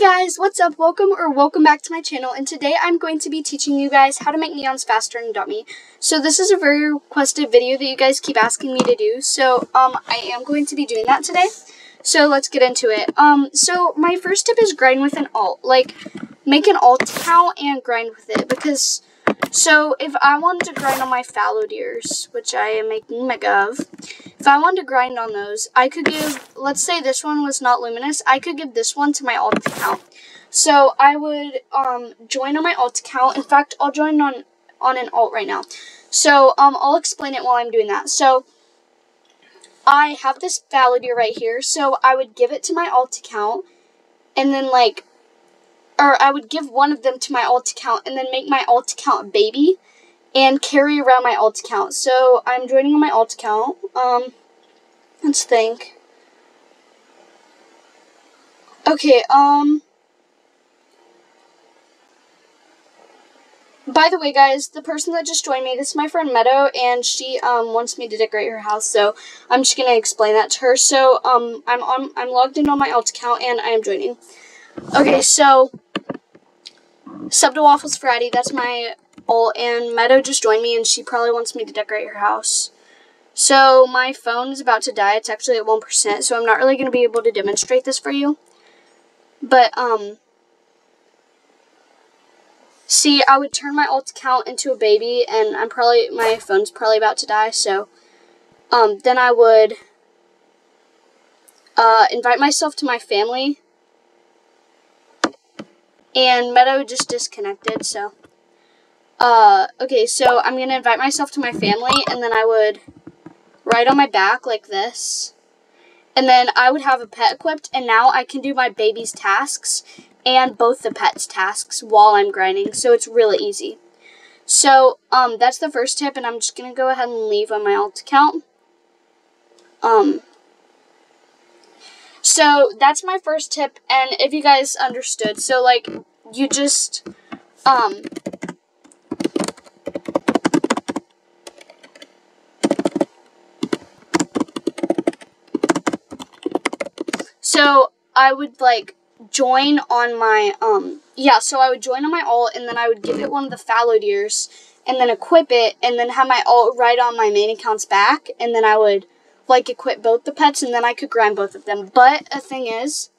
guys, what's up? Welcome or welcome back to my channel and today I'm going to be teaching you guys how to make neons faster in Adopt Me. So this is a very requested video that you guys keep asking me to do, so um, I am going to be doing that today. So let's get into it. Um, so my first tip is grind with an alt. Like, make an alt account and grind with it because, so if I wanted to grind on my fallow deers, which I am making mega of, if I wanted to grind on those, I could give, let's say this one was not luminous, I could give this one to my alt account. So I would um, join on my alt account. In fact, I'll join on, on an alt right now. So um, I'll explain it while I'm doing that. So I have this fallow deer right here. So I would give it to my alt account and then like, or I would give one of them to my alt account and then make my alt account baby and carry around my alt account. So I'm joining on my alt account. Um, let's think. Okay, um, by the way, guys, the person that just joined me, this is my friend Meadow, and she, um, wants me to decorate her house, so I'm just gonna explain that to her. So, um, I'm on, I'm logged in on my alt account, and I am joining. Okay, so, sub to waffles4addy, that's my alt and Meadow just joined me, and she probably wants me to decorate her house. So my phone is about to die. It's actually at 1%, so I'm not really going to be able to demonstrate this for you. But, um, see, I would turn my alt account into a baby, and I'm probably, my phone's probably about to die, so, um, then I would, uh, invite myself to my family, and Meadow just disconnected, so. Uh, okay, so I'm going to invite myself to my family, and then I would ride on my back like this. And then I would have a pet equipped, and now I can do my baby's tasks and both the pet's tasks while I'm grinding, so it's really easy. So, um, that's the first tip, and I'm just going to go ahead and leave on my alt account. Um, so, that's my first tip, and if you guys understood, so, like, you just, um, So I would like join on my um yeah, so I would join on my alt and then I would give it one of the fallow deers and then equip it and then have my alt right on my main account's back and then I would like equip both the pets and then I could grind both of them. But a thing is,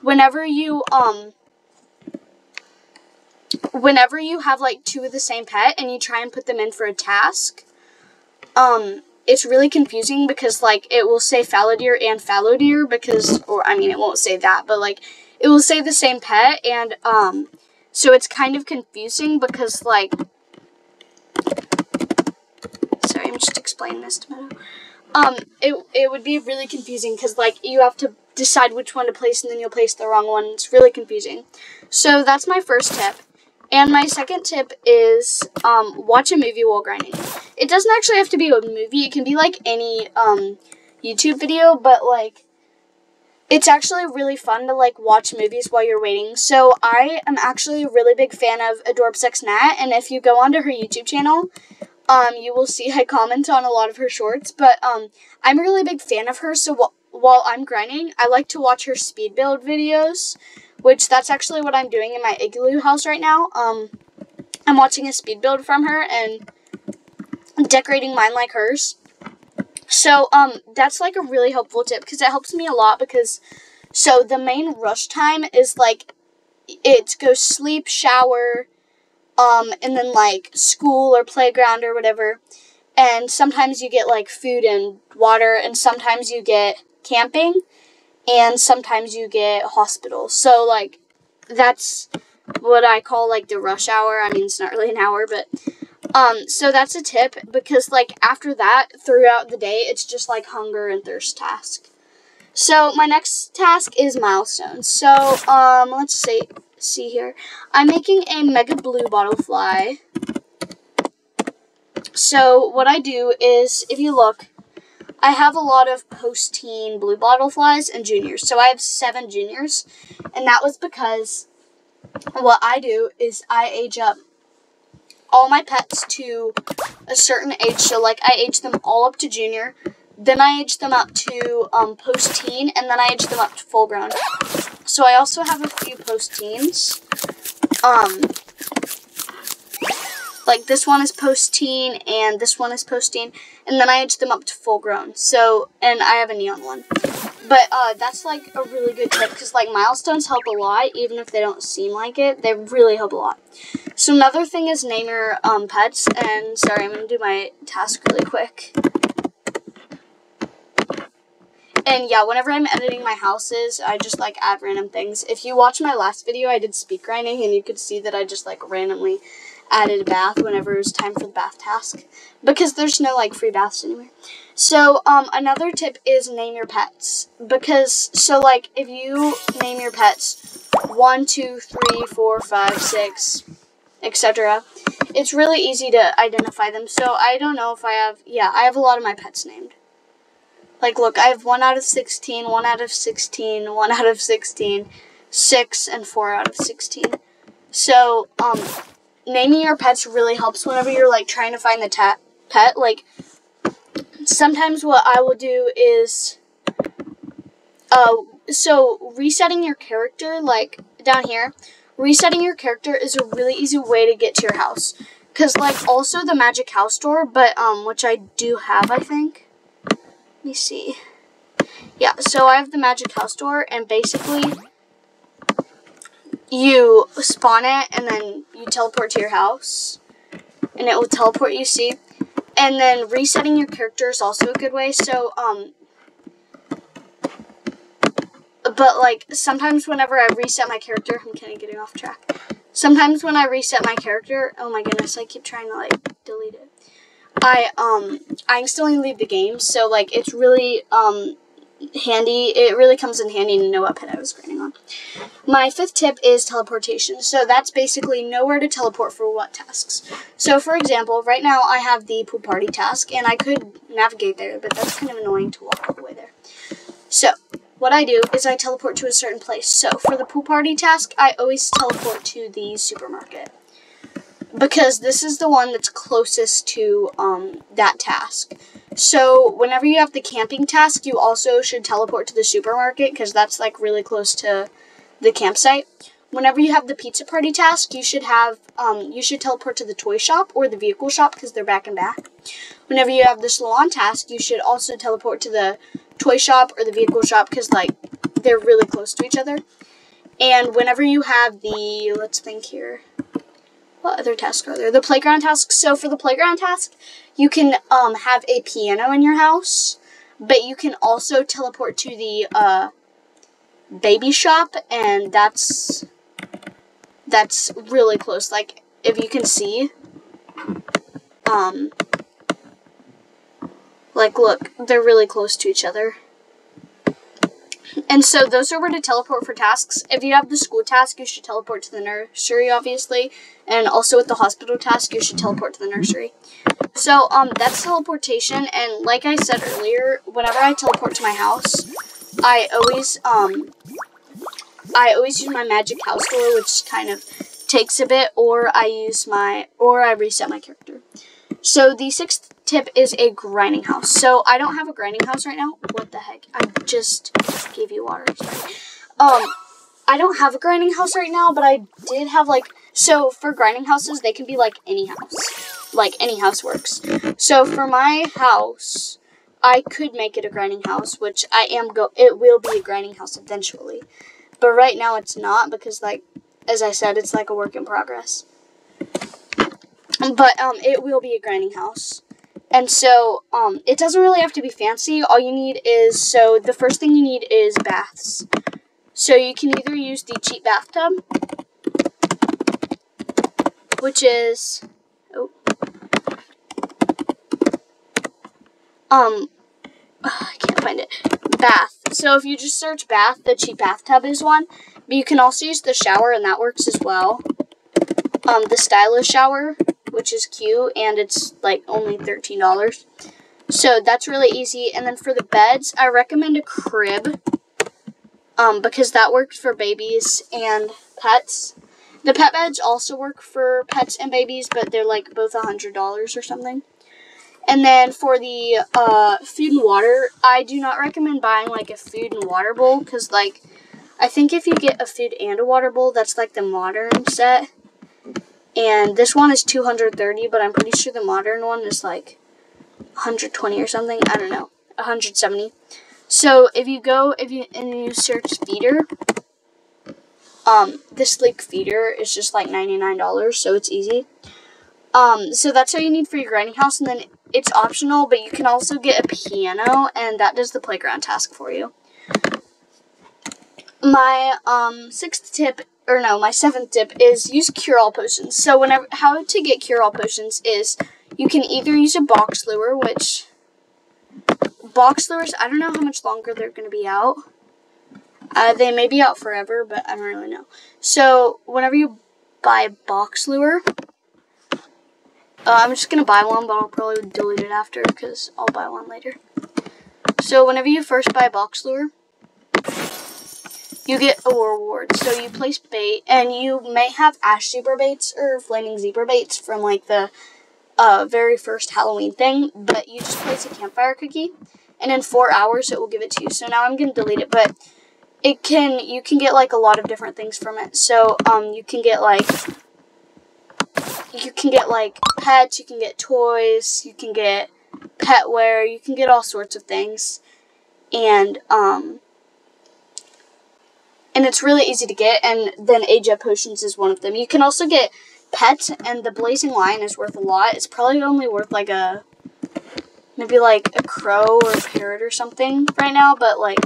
whenever you um whenever you have like two of the same pet and you try and put them in for a task, um it's really confusing because like it will say fallow deer and fallow deer because or I mean it won't say that, but like it will say the same pet and um so it's kind of confusing because like just explaining this to Meadow. Um it it would be really confusing cuz like you have to decide which one to place and then you'll place the wrong one. It's really confusing. So that's my first tip. And my second tip is um, watch a movie while grinding. It doesn't actually have to be a movie. It can be like any um, YouTube video, but like it's actually really fun to like watch movies while you're waiting. So I am actually a really big fan of Adorbsexnat, and if you go onto her YouTube channel, um, you will see I comment on a lot of her shorts. But um, I'm a really big fan of her. So wh while I'm grinding, I like to watch her speed build videos which that's actually what I'm doing in my igloo house right now. Um, I'm watching a speed build from her and decorating mine like hers. So, um, that's like a really helpful tip because it helps me a lot because, so the main rush time is like, it goes sleep, shower, um, and then like school or playground or whatever. And sometimes you get like food and water, and sometimes you get camping and sometimes you get hospital. So like that's what I call like the rush hour. I mean, it's not really an hour, but um so that's a tip because like after that throughout the day, it's just like hunger and thirst task. So my next task is milestones. So um let's see see here. I'm making a mega blue bottle fly. So what I do is if you look I have a lot of post-teen blue bottle flies and juniors. So I have seven juniors. And that was because what I do is I age up all my pets to a certain age. So like I age them all up to junior. Then I age them up to um, post-teen. And then I age them up to full grown. So I also have a few post-teens. Um, like this one is post-teen and this one is post-teen. And then I edged them up to full-grown. So, and I have a neon one. But uh, that's like a really good tip because like milestones help a lot, even if they don't seem like it. They really help a lot. So another thing is name your um, pets. And sorry, I'm gonna do my task really quick. And yeah, whenever I'm editing my houses, I just like add random things. If you watch my last video, I did speed grinding, and you could see that I just like randomly added a bath whenever it was time for the bath task because there's no like free baths anywhere. So um, another tip is name your pets because so like if you name your pets one, two, three, four, five, six, etc. It's really easy to identify them. So I don't know if I have yeah I have a lot of my pets named. Like, look, I have 1 out of 16, 1 out of 16, 1 out of 16, 6, and 4 out of 16. So, um, naming your pets really helps whenever you're, like, trying to find the pet. Like, sometimes what I will do is, uh, so resetting your character, like, down here, resetting your character is a really easy way to get to your house. Because, like, also the magic house door, but, um, which I do have, I think me see. Yeah, so I have the magic house door, and basically, you spawn it, and then you teleport to your house, and it will teleport you, see? And then resetting your character is also a good way, so, um, but, like, sometimes whenever I reset my character, I'm kind of getting off track. Sometimes when I reset my character, oh my goodness, I keep trying to, like, delete it. I um I instantly leave the game, so like it's really um handy. It really comes in handy to know what pet I was grinding on. My fifth tip is teleportation. So that's basically know where to teleport for what tasks. So for example, right now I have the pool party task, and I could navigate there, but that's kind of annoying to walk all the way there. So what I do is I teleport to a certain place. So for the pool party task, I always teleport to the supermarket because this is the one that's closest to um, that task. So whenever you have the camping task, you also should teleport to the supermarket because that's like really close to the campsite. Whenever you have the pizza party task, you should have um, you should teleport to the toy shop or the vehicle shop because they're back and back. Whenever you have the salon task, you should also teleport to the toy shop or the vehicle shop because like they're really close to each other. And whenever you have the let's think here what other tasks are there? The playground task. So for the playground task, you can um, have a piano in your house, but you can also teleport to the uh, baby shop, and that's that's really close. Like if you can see, um, like look, they're really close to each other. And so those are where to teleport for tasks. If you have the school task, you should teleport to the nursery, obviously. And also with the hospital task, you should teleport to the nursery. So, um, that's teleportation. And like I said earlier, whenever I teleport to my house, I always, um, I always use my magic house door, which kind of takes a bit, or I use my, or I reset my character. So the sixth tip is a grinding house. So I don't have a grinding house right now. What the heck? I just gave you water. Sorry. Um, I don't have a grinding house right now, but I did have like so for grinding houses, they can be like any house, like any house works. So for my house, I could make it a grinding house, which I am go. It will be a grinding house eventually, but right now it's not because like as I said, it's like a work in progress. But um, it will be a grinding house. And so, um, it doesn't really have to be fancy. All you need is, so the first thing you need is baths. So you can either use the cheap bathtub, which is, oh, um, I can't find it, bath. So if you just search bath, the cheap bathtub is one. But you can also use the shower, and that works as well. Um, the stylish shower which is cute, and it's like only $13. So that's really easy. And then for the beds, I recommend a crib um, because that works for babies and pets. The pet beds also work for pets and babies, but they're like both $100 or something. And then for the uh, food and water, I do not recommend buying like a food and water bowl because like I think if you get a food and a water bowl, that's like the modern set. And this one is 230, but I'm pretty sure the modern one is like 120 or something. I don't know. 170. So if you go if you and you search feeder, um, this sleek feeder is just like $99, so it's easy. Um, so that's all you need for your grinding house, and then it's optional, but you can also get a piano, and that does the playground task for you. My um sixth tip, or no, my seventh tip is use cure-all potions. So whenever how to get cure-all potions is you can either use a box lure, which box lures, I don't know how much longer they're going to be out. Uh, they may be out forever, but I don't really know. So, whenever you buy a box lure, uh, I'm just going to buy one, but I'll probably delete it after because I'll buy one later. So, whenever you first buy a box lure, you get a reward. So, you place bait, and you may have ash zebra baits or flaming zebra baits from like the uh, very first Halloween thing, but you just place a campfire cookie, and in four hours it will give it to you. So now I'm going to delete it, but it can, you can get like a lot of different things from it. So, um, you can get like, you can get like pets, you can get toys, you can get pet wear, you can get all sorts of things. And, um, and it's really easy to get, and then Age Up Potions is one of them. You can also get pets, and the Blazing Lion is worth a lot. It's probably only worth like a, maybe like a crow or a parrot or something right now, but like,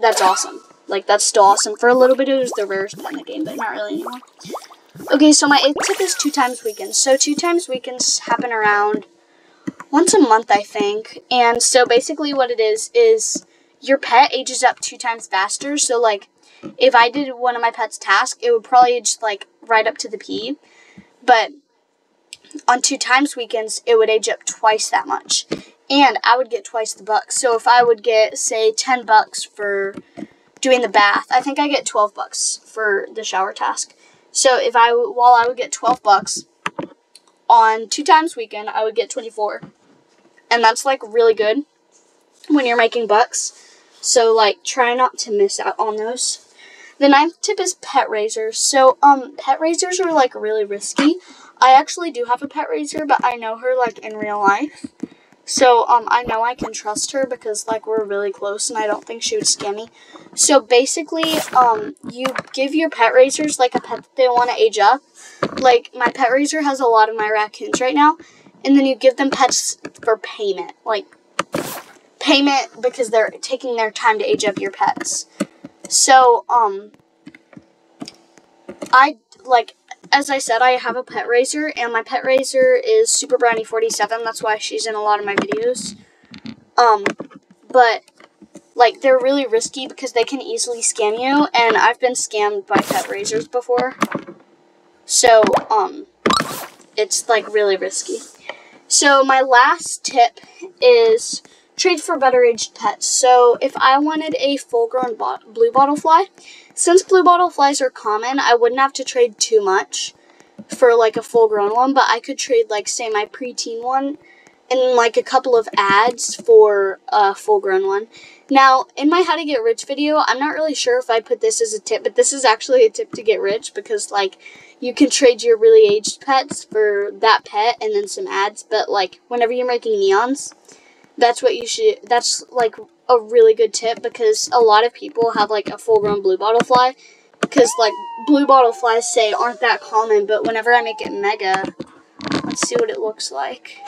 that's awesome. Like, that's still awesome. For a little bit, it was the rarest one in the game, but not really anymore. Okay, so my eighth tip is two times weekends. So two times weekends happen around once a month, I think. And so basically what it is, is your pet ages up two times faster. So like, if I did one of my pet's tasks, it would probably age like right up to the P. But on two times weekends, it would age up twice that much. And I would get twice the bucks. So if I would get, say, 10 bucks for doing the bath, I think I get 12 bucks for the shower task. So if I, while I would get 12 bucks, on two times weekend, I would get 24. And that's like really good when you're making bucks. So like try not to miss out on those. The ninth tip is pet raisers. So, um, pet raisers are, like, really risky. I actually do have a pet raiser, but I know her, like, in real life. So, um, I know I can trust her because, like, we're really close and I don't think she would scam me. So, basically, um, you give your pet raisers, like, a pet that they want to age up. Like, my pet raiser has a lot of my raccoons right now. And then you give them pets for payment. Like, payment because they're taking their time to age up your pets. So, um, I, like, as I said, I have a pet raiser, and my pet raiser is Super Brownie 47. That's why she's in a lot of my videos. Um, but, like, they're really risky because they can easily scam you, and I've been scammed by pet raisers before. So, um, it's, like, really risky. So, my last tip is trade for better aged pets. So if I wanted a full grown blue bottle fly, since blue bottle flies are common, I wouldn't have to trade too much for like a full grown one, but I could trade like say my preteen one and like a couple of ads for a full grown one. Now, in my how to get rich video, I'm not really sure if I put this as a tip, but this is actually a tip to get rich because like you can trade your really aged pets for that pet and then some ads, but like whenever you're making neons, that's what you should, that's like a really good tip because a lot of people have like a full grown blue bottle fly because like blue bottle flies say aren't that common, but whenever I make it mega, let's see what it looks like.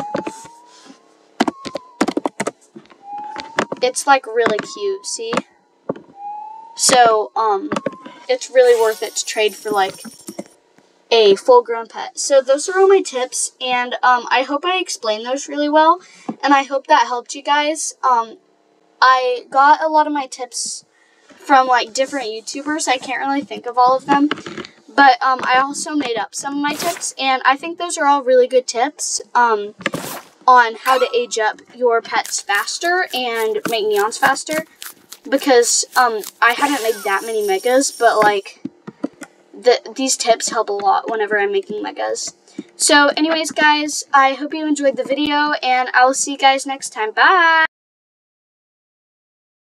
It's like really cute, see? So, um, it's really worth it to trade for like a full grown pet. So those are all my tips and um, I hope I explained those really well and I hope that helped you guys. Um, I got a lot of my tips from like different YouTubers. I can't really think of all of them. But um, I also made up some of my tips and I think those are all really good tips um, on how to age up your pets faster and make neons faster. Because um, I haven't made that many megas, but like the, these tips help a lot whenever I'm making megas. So anyways, guys, I hope you enjoyed the video, and I will see you guys next time. Bye!